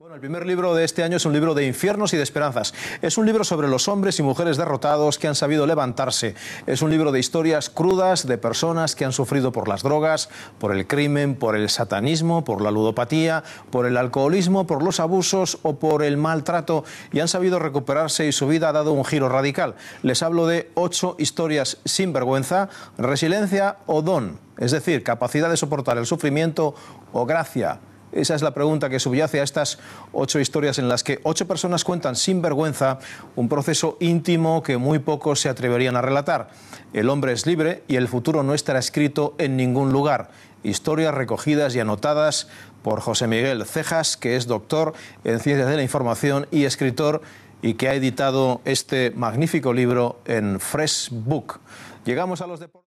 Bueno, el primer libro de este año es un libro de infiernos y de esperanzas. Es un libro sobre los hombres y mujeres derrotados que han sabido levantarse. Es un libro de historias crudas de personas que han sufrido por las drogas, por el crimen, por el satanismo, por la ludopatía, por el alcoholismo, por los abusos o por el maltrato y han sabido recuperarse y su vida ha dado un giro radical. Les hablo de ocho historias sin vergüenza, resiliencia o don, es decir, capacidad de soportar el sufrimiento o gracia esa es la pregunta que subyace a estas ocho historias en las que ocho personas cuentan sin vergüenza un proceso íntimo que muy pocos se atreverían a relatar. El hombre es libre y el futuro no estará escrito en ningún lugar. Historias recogidas y anotadas por José Miguel Cejas, que es doctor en Ciencias de la Información y escritor y que ha editado este magnífico libro en Fresh Book. Llegamos a los deportes.